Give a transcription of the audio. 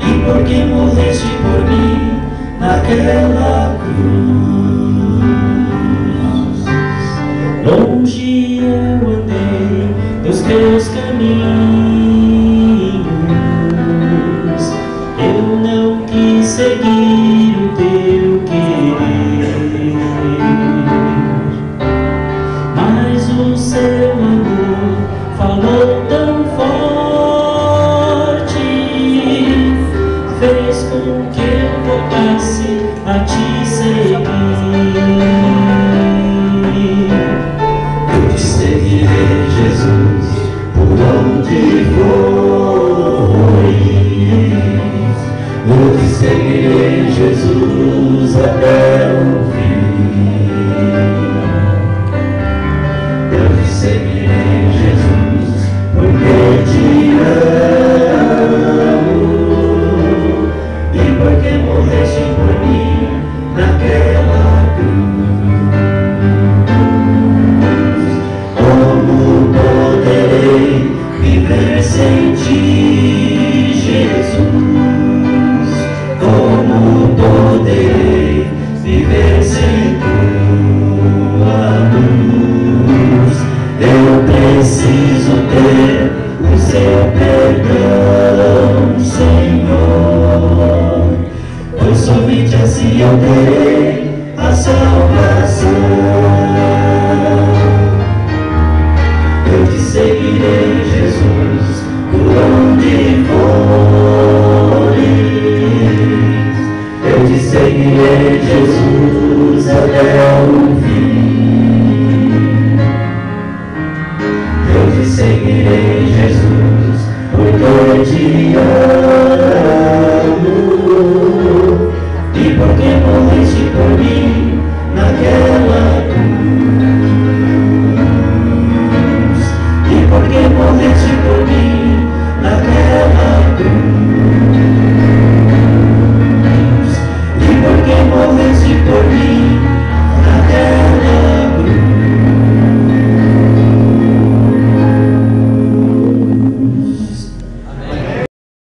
E por que morreste por mim naquela cruz. Longe eu andei dos teus caminhos, eu não quis seguir o teu querer, mas o seu amor falou. Eu te seguirei, Jesus, até o fim. perdão, Senhor, pois somente assim eu terei a salvação. Eu te seguirei, Jesus, por onde fores. Eu te seguirei, Jesus, até o fim. Eu te seguirei, Jesus. Glory to